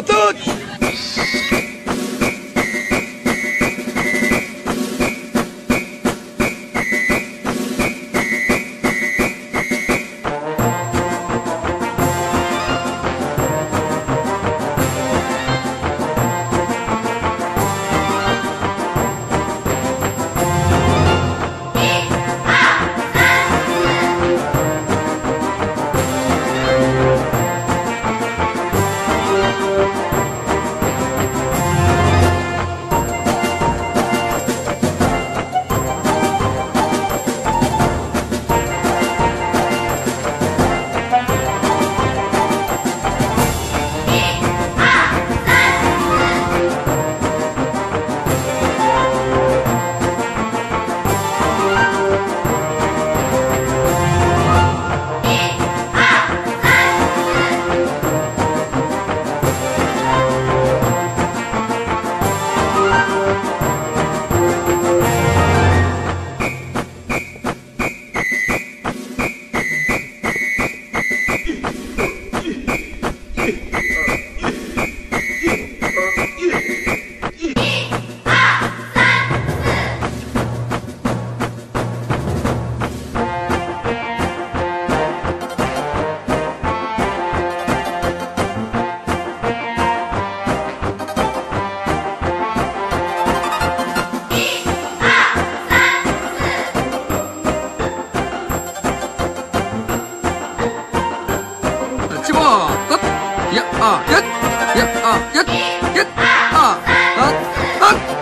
Go, dude! 一二一，一二一，一二三，三。